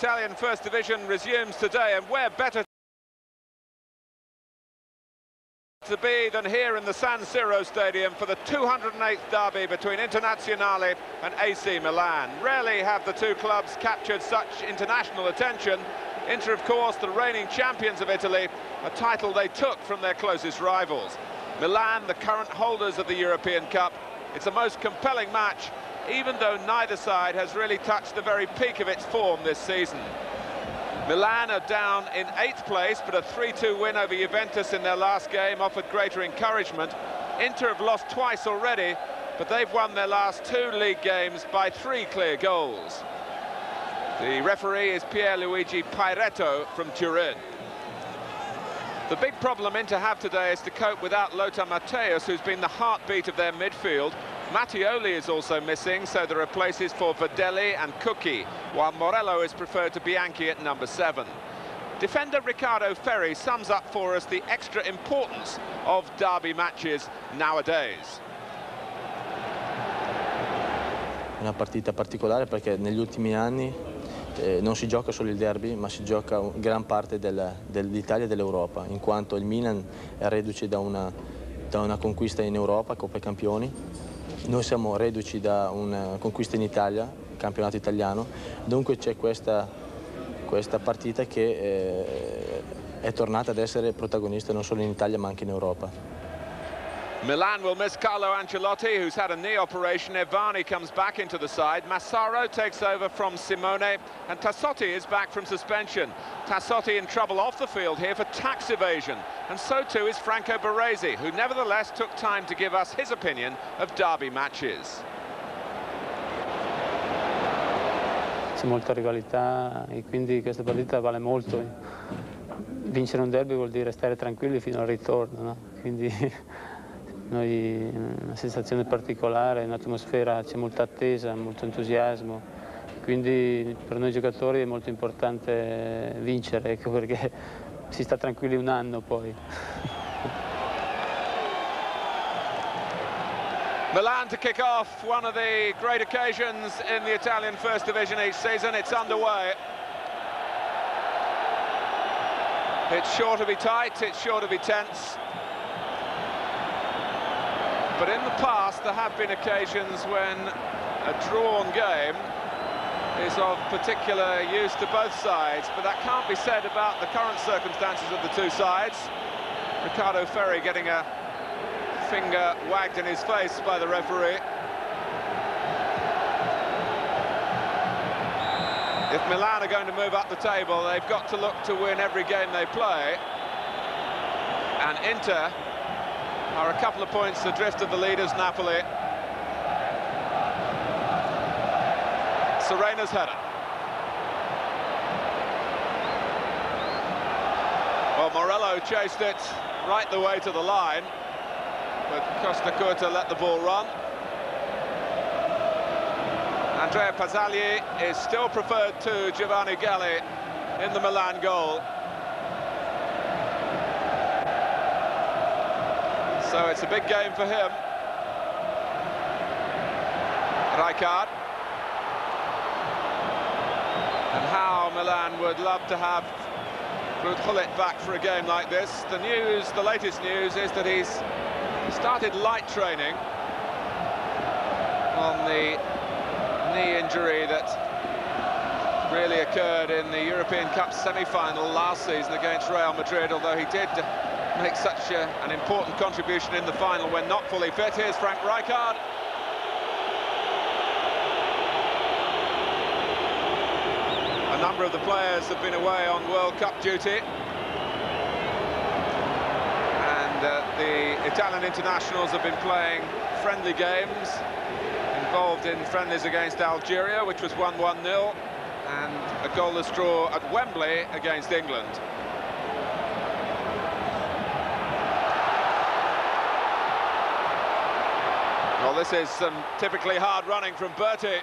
Italian First Division resumes today, and where better to be than here in the San Siro Stadium for the 208th derby between Internazionale and AC Milan. Rarely have the two clubs captured such international attention. Inter, of course, the reigning champions of Italy, a title they took from their closest rivals. Milan, the current holders of the European Cup. It's a most compelling match, even though neither side has really touched the very peak of its form this season. Milan are down in eighth place, but a 3-2 win over Juventus in their last game offered greater encouragement. Inter have lost twice already, but they've won their last two league games by three clear goals. The referee is Pierluigi Pairetto from Turin. The big problem Inter have today is to cope without Lothar Matthäus, who's been the heartbeat of their midfield. Mattioli is also missing, so there are places for Verdelli and Cucchi, while Morello is preferred to Bianchi at number seven. Defender Riccardo Ferri sums up for us the extra importance of derby matches nowadays. Una partita particolare perché negli ultimi anni eh, non si gioca solo il derby, ma si gioca gran parte del, dell'Italia e dell'Europa, in quanto il Milan è reduce da una, da una conquista in Europa, Coppa Campioni, noi siamo reduci da una conquista in Italia, campionato italiano, dunque c'è questa, questa, partita che eh, è tornata ad essere protagonista non solo in Italia ma anche in Europa. Milan will miss Carlo Ancelotti, who's had a knee operation. Evani comes back into the side. Massaro takes over from Simone. And Tassotti is back from suspension. Tassotti in trouble off the field here for tax evasion. And so too is Franco Baresi, who nevertheless took time to give us his opinion of derby matches. Molta rivalità e quindi questa partita vale molto. Vincere un derby vuol dire stare tranquilli fino al ritorno, no? quindi Noi, una sensazione particolare, un'atmosfera, c'è molta attesa, molto entusiasmo, quindi per noi giocatori è molto importante vincere, ecco perché si sta tranquilli un anno poi. Milan to kick off one of the great occasions in the Italian First Division each season. It's underway. It's sure to be tight, it's sure to be tense. But in the past, there have been occasions when a drawn game is of particular use to both sides, but that can't be said about the current circumstances of the two sides. Riccardo Ferri getting a finger wagged in his face by the referee. If Milan are going to move up the table, they've got to look to win every game they play. And Inter are a couple of points adrift of the leaders, Napoli. Serena's header. Well, Morello chased it right the way to the line, but Costacurta let the ball run. Andrea Pazzagli is still preferred to Giovanni Galli in the Milan goal. So it's a big game for him. Rijkaard. And how Milan would love to have Ruud back for a game like this. The news, the latest news, is that he's started light training on the knee injury that really occurred in the European Cup semi-final last season against Real Madrid, although he did make such a, an important contribution in the final when not fully fit. Here's Frank Rijkaard. A number of the players have been away on World Cup duty. And uh, the Italian internationals have been playing friendly games, involved in friendlies against Algeria, which was 1-1-0, and a goalless draw at Wembley against England. This is some typically hard running from Berti.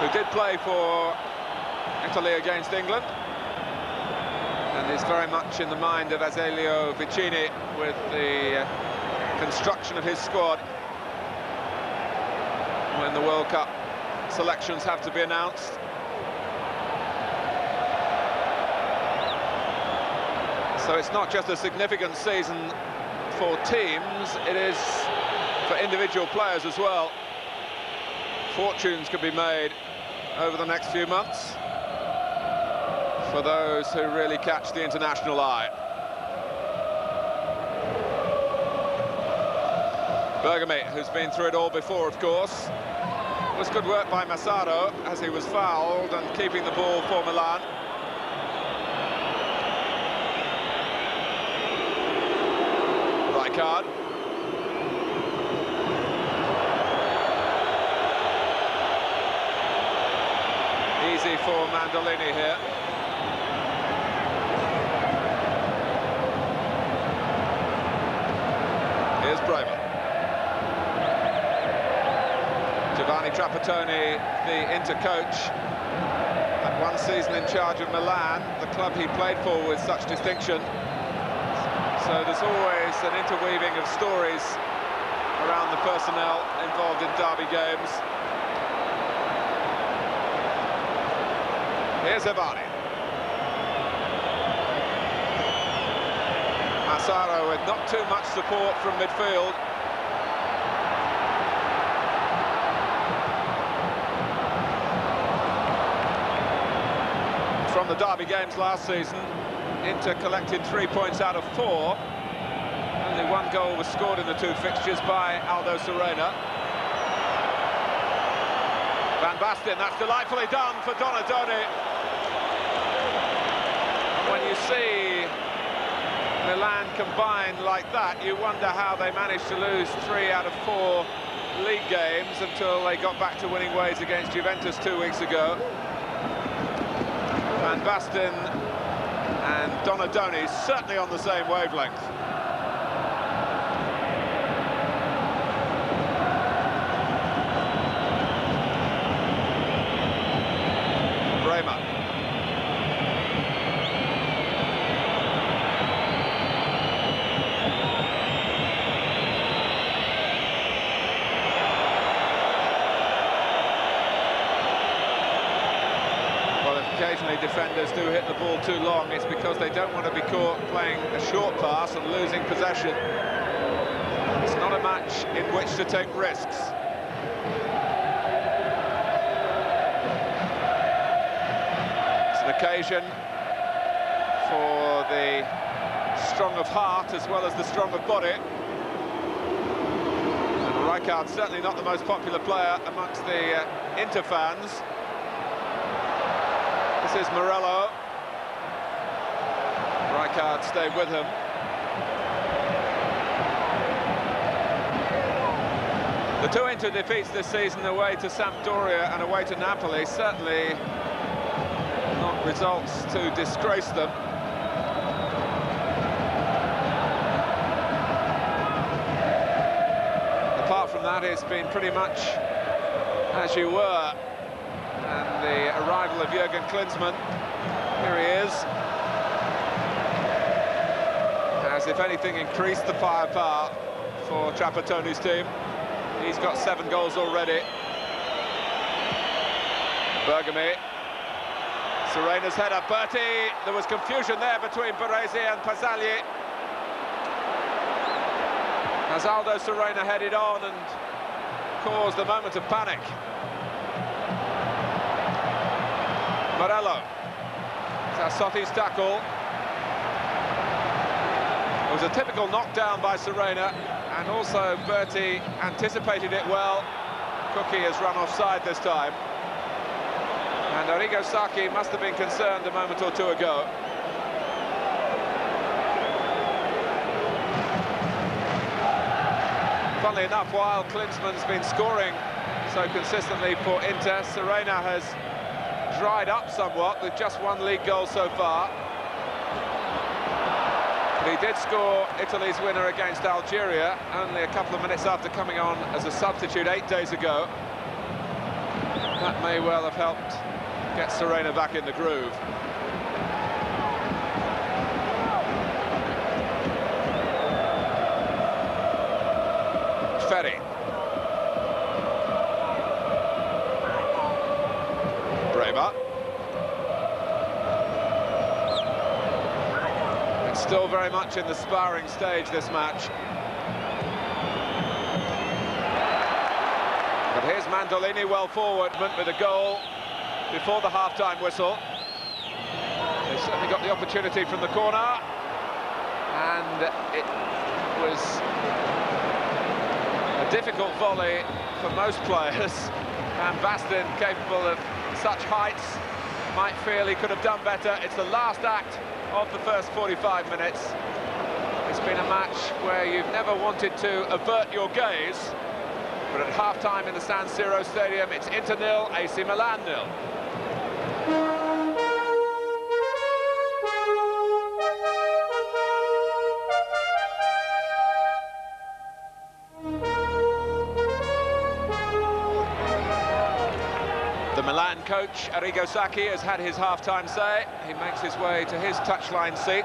Who did play for Italy against England. And is very much in the mind of Azeglio Vicini with the uh, construction of his squad. when the World Cup selections have to be announced. So it's not just a significant season for teams, it is for individual players as well. Fortunes could be made over the next few months for those who really catch the international eye. Bergomi, who's been through it all before, of course. It was good work by Massaro as he was fouled and keeping the ball for Milan. Rijkaard. Easy for Mandorlini here. Here's Brehme. Giovanni Trapattoni, the Inter-coach, had one season in charge of Milan, the club he played for with such distinction. So there's always an interweaving of stories around the personnel involved in derby games. Here's Evani. Massaro with not too much support from midfield. From the derby games last season, Inter collected three points out of four. Only one goal was scored in the two fixtures by Aldo Serena. Van Basten, that's delightfully done for Donadoni. When you see Milan combined like that, you wonder how they managed to lose three out of four league games until they got back to winning ways against Juventus two weeks ago. Van Basten and Donadoni certainly on the same wavelength. Brehme. Well, if occasionally defenders do hit the ball too long, it's because they don't want to be caught playing a short pass and losing possession. It's not a match in which to take risks. It's an occasion for the strong of heart as well as the strong of body. And Rijkaard's certainly not the most popular player amongst the uh, Inter fans. This is Morello. Rijkaard stayed with him. The two Inter defeats this season away to Sampdoria and away to Napoli certainly not results to disgrace them. Apart from that, it's been pretty much as you were and the arrival of Jurgen Klinsmann. Here he is. Has, if anything, increased the firepower for Trapattoni's team. He's got seven goals already. Bergomi. Serena's header. Berti. There was confusion there between Baresi and Pazzagli. As Aldo Serena headed on and caused a moment of panic. Morello. Tassotti's tackle. It was a typical knockdown by Serena, and also Berti anticipated it well. Cucchi has run offside this time. And Arrigo Sacchi must have been concerned a moment or two ago. Funnily enough, while Klinsmann's been scoring so consistently for Inter, Serena has dried up somewhat with just one league goal so far. But he did score Italy's winner against Algeria only a couple of minutes after coming on as a substitute eight days ago. That may well have helped get Serena back in the groove. Much in the sparring stage, this match. But here's Mandorlini well forward with a goal before the half-time whistle. They certainly got the opportunity from the corner. And it was a difficult volley for most players. Van Basten, capable of such heights, might feel he could have done better. It's the last act of the first 45 minutes. It's been a match where you've never wanted to avert your gaze, but at half-time in the San Siro Stadium, it's Inter nil, AC Milan nil. The Milan coach, Arrigo Sacchi, has had his half-time say. He makes his way to his touchline seat.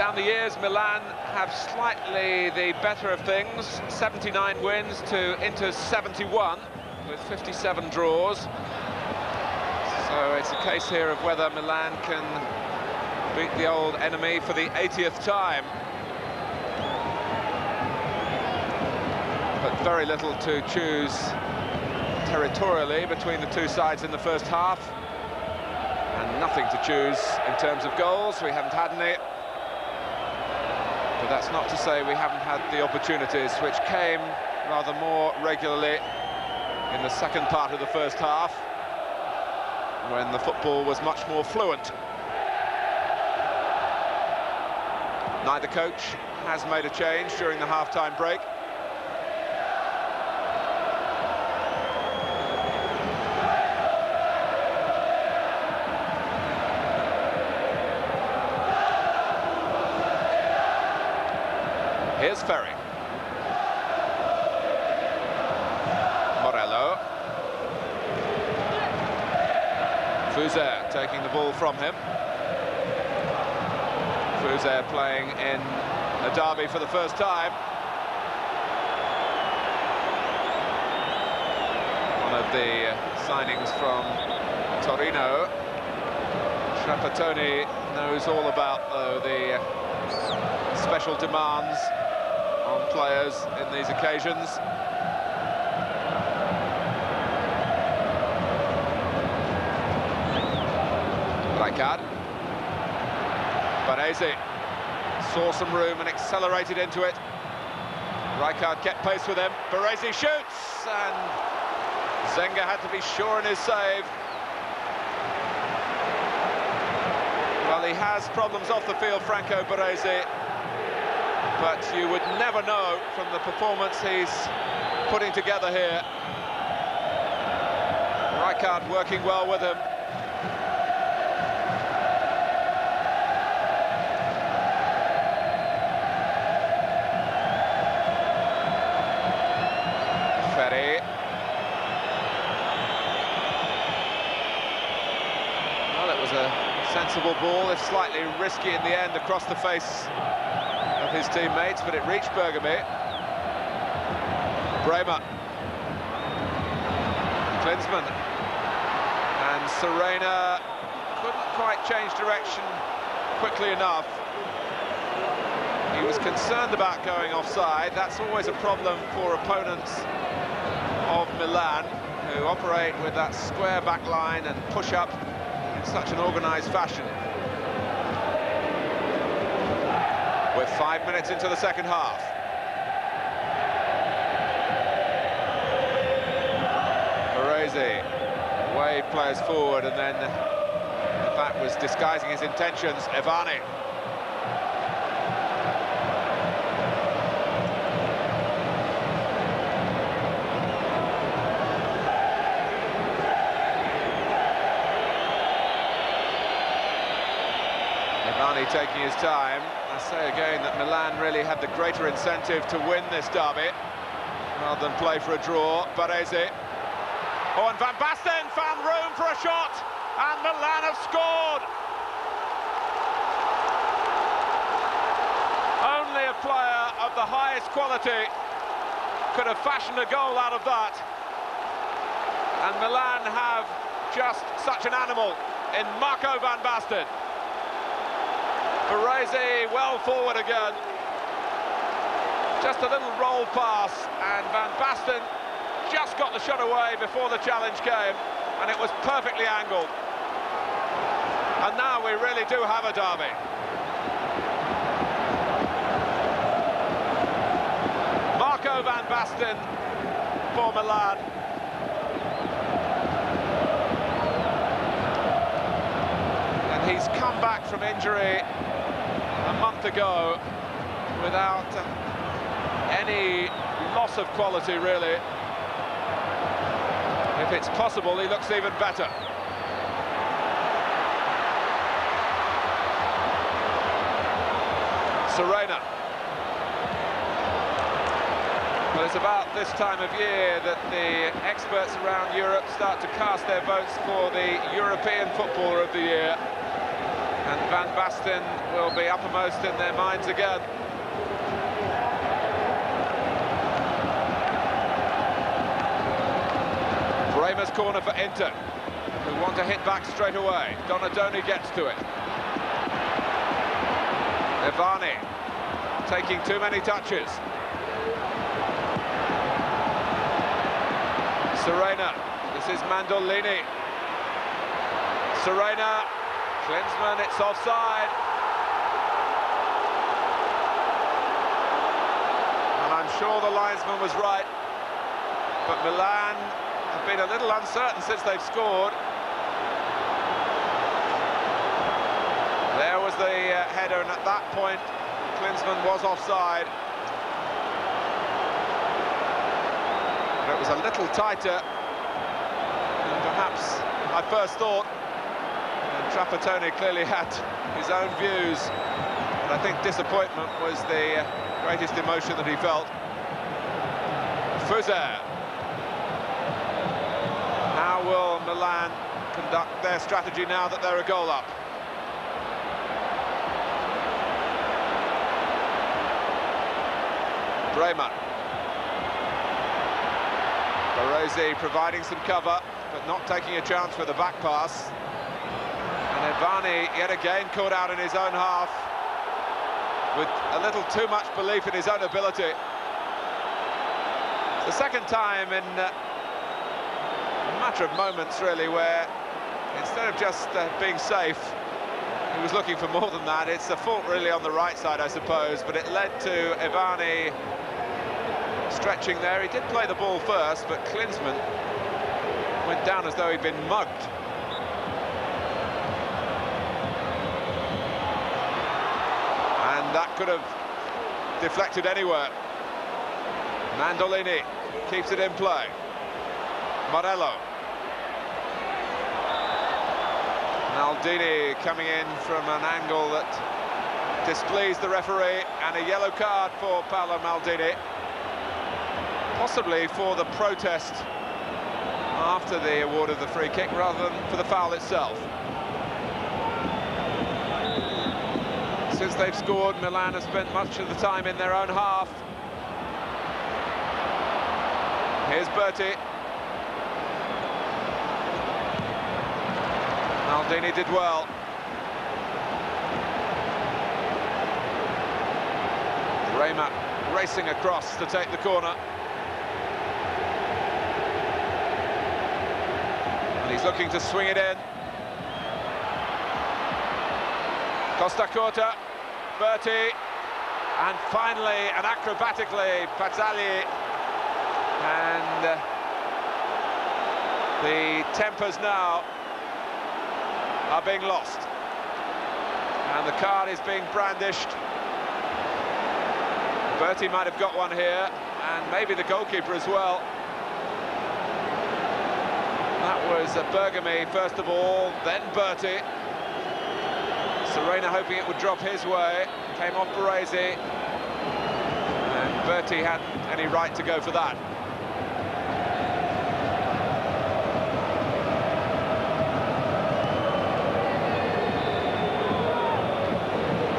Down the years, Milan have slightly the better of things. 79 wins to Inter's 71, with 57 draws. So it's a case here of whether Milan can beat the old enemy for the 80th time. But very little to choose territorially between the two sides in the first half. And nothing to choose in terms of goals. We haven't had any. That's not to say we haven't had the opportunities, which came rather more regularly in the second part of the first half, when the football was much more fluent. Neither coach has made a change during the half-time break. Fuser taking the ball from him. Fuser playing in a derby for the first time. One of the signings from Torino. Trapattoni knows all about though, the special demands on players in these occasions. Rijkaard. Baresi saw some room and accelerated into it. Rijkaard kept pace with him. Baresi shoots, and Zenga had to be sure in his save. Well, he has problems off the field, Franco Baresi, but you would never know from the performance he's putting together here. Rijkaard working well with him. Sensible ball, if slightly risky in the end across the face of his teammates, but it reached Bergomi. Brehme. Klinsmann. And Serena couldn't quite change direction quickly enough. He was concerned about going offside. That's always a problem for opponents of Milan, who operate with that square back line and push up in such an organised fashion. We're five minutes into the second half. Baresi, wave players forward, and then, fact, was disguising his intentions, Evani. Taking his time. I say again that Milan really had the greater incentive to win this derby rather than play for a draw. Baresi. Oh, and Van Basten found room for a shot, and Milan have scored. Only a player of the highest quality could have fashioned a goal out of that. And Milan have just such an animal in Marco Van Basten. Baresi well forward again. Just a little roll pass, and Van Basten just got the shot away before the challenge came, and it was perfectly angled. And now we really do have a derby. Marco van Basten for Milan. And he's come back from injury month ago without any loss of quality, really. If it's possible, he looks even better. Serena. Well, it's about this time of year that the experts around Europe start to cast their votes for the European Footballer of the Year. Van Basten will be uppermost in their minds again. Brehme's corner for Inter, who want to hit back straight away. Donadoni gets to it. Evani taking too many touches. Serena, this is Mandorlini. Serena, Klinsmann, it's offside. And I'm sure the linesman was right. But Milan have been a little uncertain since they've scored. There was the uh, header, and at that point, Klinsmann was offside. But it was a little tighter than perhaps I first thought. Trapattoni clearly had his own views. and I think disappointment was the uh, greatest emotion that he felt. Fuser. How will Milan conduct their strategy now that they're a goal up? Brehme. Baresi providing some cover, but not taking a chance with a back pass. And Evani yet again caught out in his own half with a little too much belief in his own ability. The second time in uh, a matter of moments, really, where instead of just uh, being safe, he was looking for more than that. It's the fault really on the right side, I suppose, but it led to Evani stretching there. He did play the ball first, but Klinsmann went down as though he'd been mugged. That could have deflected anywhere. Mandorlini keeps it in play. Morello. Maldini coming in from an angle that displeased the referee and a yellow card for Paolo Maldini possibly for the protest after the award of the free kick rather than for the foul itself. Since they've scored, Milan have spent much of the time in their own half. Here's Berti. Maldini did well. Brehme racing across to take the corner. And he's looking to swing it in. Costacurta, Berti, and finally and acrobatically Pazzagli. And uh, the tempers now are being lost. And the card is being brandished. Berti might have got one here, and maybe the goalkeeper as well. That was uh, Bergomi first of all, then Berti. Serena hoping it would drop his way, came off Baresi. And Berti hadn't any right to go for that.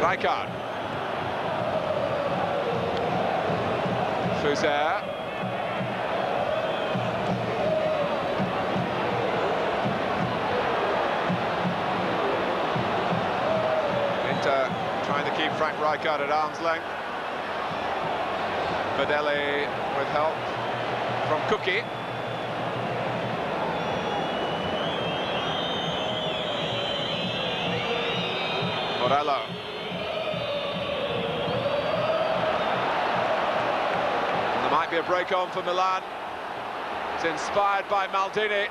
Rijkaard. Fuser. Keep Frank Rijkaard at arm's length. Verdelli with help from Cucchi. Morello. And there might be a break on for Milan. It's inspired by Maldini.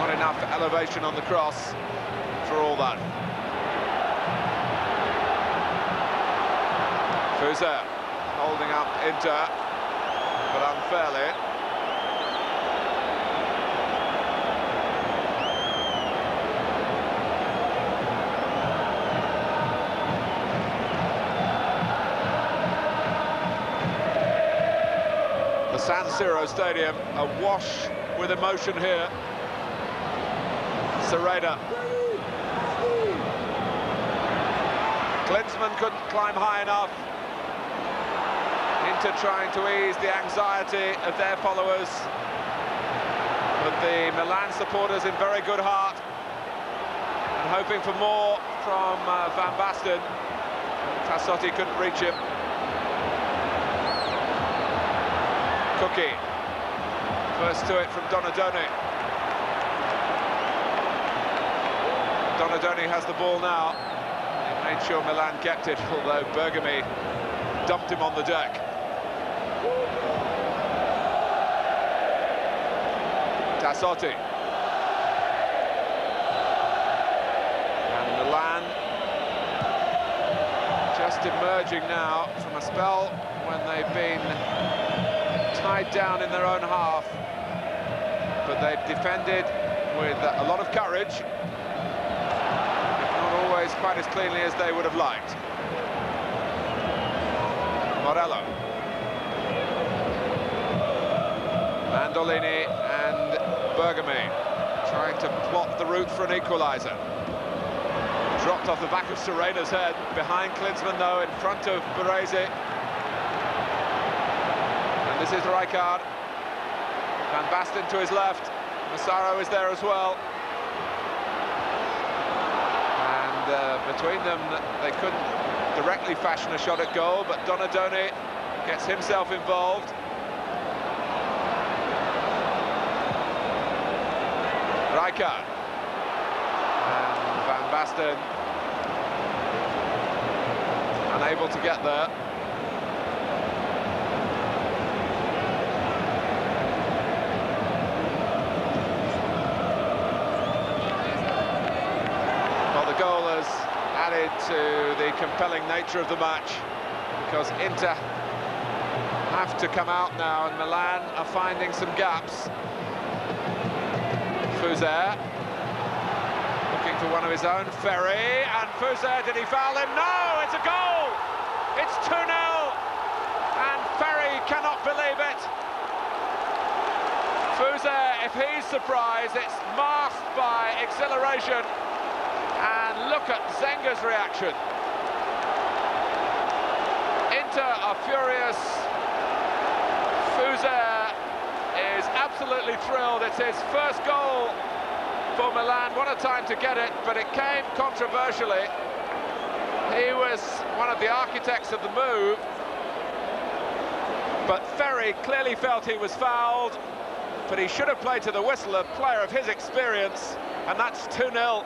Not enough elevation on the cross for all that. Holding up Inter, but unfairly. The San Siro Stadium awash with emotion here. Serena. Klinsmann couldn't climb high enough. Inter trying to ease the anxiety of their followers. But the Milan supporters in very good heart and hoping for more from uh, Van Basten. Tassotti couldn't reach him. Cucchi. First to it from Donadoni. Donadoni has the ball now. Made sure Milan kept it, although Bergomi dumped him on the deck. Tassotti. And Milan just emerging now from a spell when they've been tied down in their own half. But they've defended with a lot of courage, quite as cleanly as they would have liked. Morello. Mandorlini and Bergomi trying to plot the route for an equaliser. Dropped off the back of Serena's head, behind Klinsmann though, in front of Baresi. And this is Rijkaard. Van Basten to his left. Massaro is there as well. And uh, between them, they couldn't directly fashion a shot at goal, but Donadoni gets himself involved. Rijkaard. And Van Basten unable to get there. Well, the goal has added to the compelling nature of the match because Inter have to come out now and Milan are finding some gaps. Fuser looking for one of his own, Ferri, and Fuser, did he foul him? No, it's a goal! It's 2-0, and Ferri cannot believe it. Fuser, if he's surprised, it's masked by exhilaration. Look at Zenga's reaction. Inter are furious. Fuser is absolutely thrilled. It's his first goal for Milan. What a time to get it, but it came controversially. He was one of the architects of the move, but Ferri clearly felt he was fouled, but he should have played to the whistle, a player of his experience, and that's 2-0.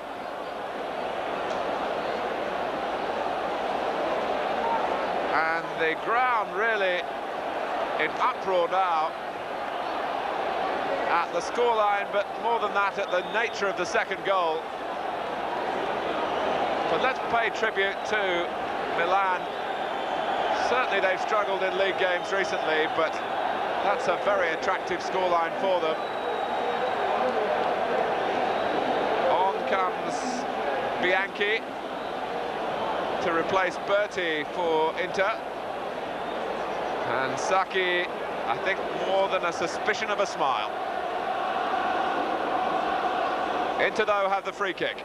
And the ground really in uproar now at the scoreline, but more than that, at the nature of the second goal. But let's pay tribute to Milan. Certainly they've struggled in league games recently, but that's a very attractive scoreline for them. On comes Bianchi to replace Berti for Inter. And Sacchi, I think, more than a suspicion of a smile. Inter, though, have the free kick.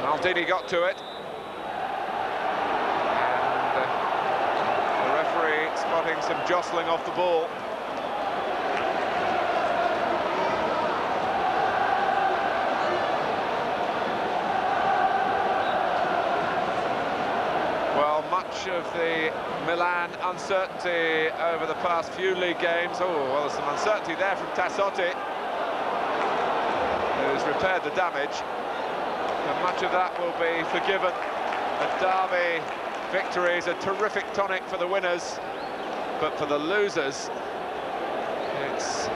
Maldini got to it. And uh, the referee spotting some jostling off the ball. Much of the Milan uncertainty over the past few league games. Oh, well, there's some uncertainty there from Tassotti, who's repaired the damage. And much of that will be forgiven. A derby victory is a terrific tonic for the winners, but for the losers, it's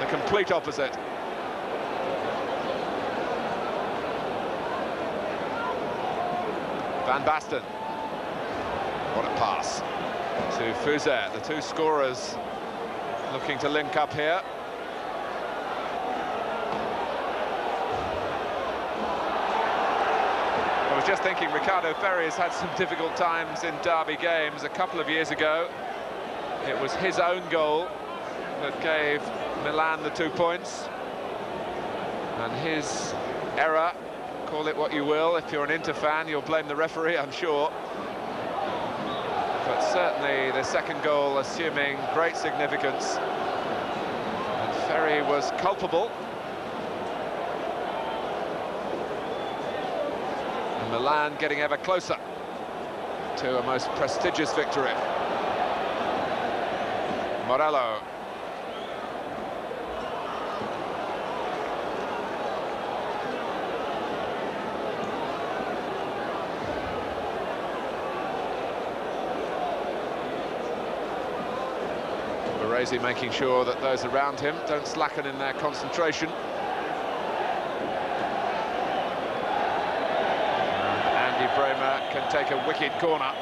the complete opposite. Van Basten. What a pass to Fuser. The two scorers looking to link up here. I was just thinking Riccardo Ferri has had some difficult times in derby games. A couple of years ago, it was his own goal that gave Milan the two points. And his error Call it what you will. If you're an Inter fan, you'll blame the referee, I'm sure. Certainly the second goal assuming great significance. And Ferri was culpable. And Milan getting ever closer to a most prestigious victory. Morello Making sure that those around him don't slacken in their concentration. And Andy Brehme can take a wicked corner.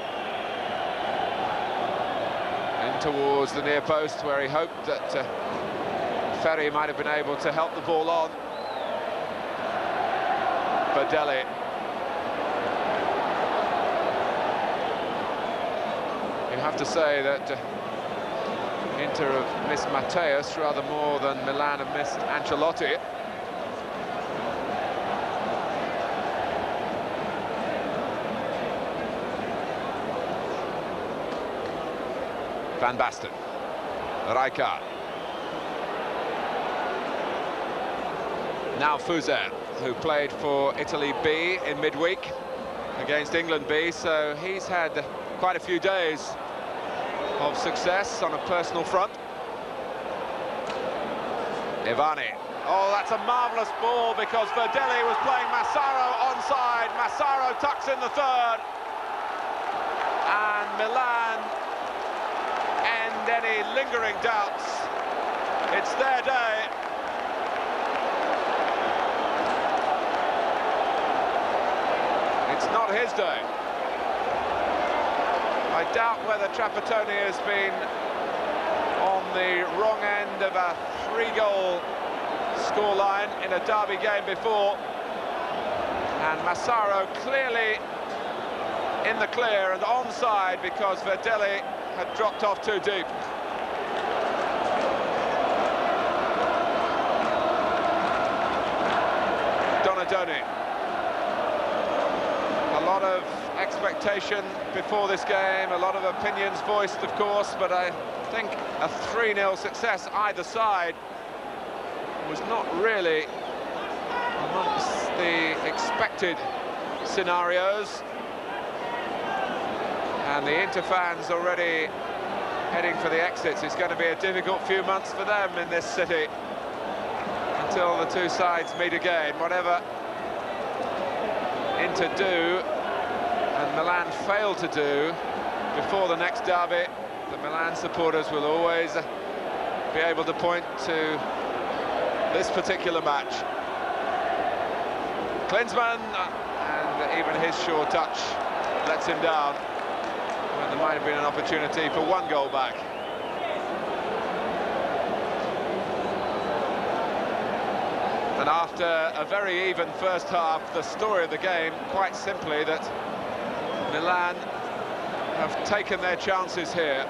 In towards the near post where he hoped that uh, Ferri might have been able to help the ball on. Badelli you have to say that uh, Have missed Matthäus rather more than Milan have missed Ancelotti. Van Basten. Rijkaard. Now Fuser, who played for Italy B in midweek against England B, so he's had quite a few days of success on a personal front. Evani. Oh, that's a marvellous ball because Verdelli was playing Massaro onside. Massaro tucks in the third. And Milan end any lingering doubts. It's their day. It's not his day. I doubt whether Trapattoni has been on the wrong end of a three-goal scoreline in a derby game before. And Massaro clearly in the clear and onside because Verdelli had dropped off too deep. Donadoni. Expectation before this game, a lot of opinions voiced, of course, but I think a 3-0 success either side was not really amongst the expected scenarios. And the Inter fans already heading for the exits. It's going to be a difficult few months for them in this city until the two sides meet again. Whatever Inter do, and Milan failed to do before the next derby, the Milan supporters will always be able to point to this particular match. Klinsmann, and even his sure touch lets him down when there might have been an opportunity for one goal back. And after a very even first half, the story of the game, quite simply, that Milan have taken their chances here.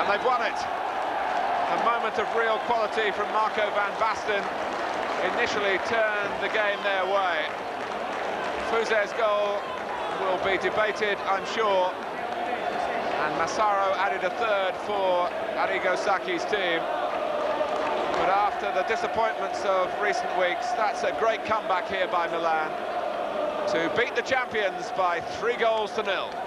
And they've won it. A moment of real quality from Marco van Basten initially turned the game their way. Fuser's goal will be debated, I'm sure. And Massaro added a third for Arrigo Sacchi's team. After the disappointments of recent weeks, that's a great comeback here by Milan. to beat the champions by three goals to nil.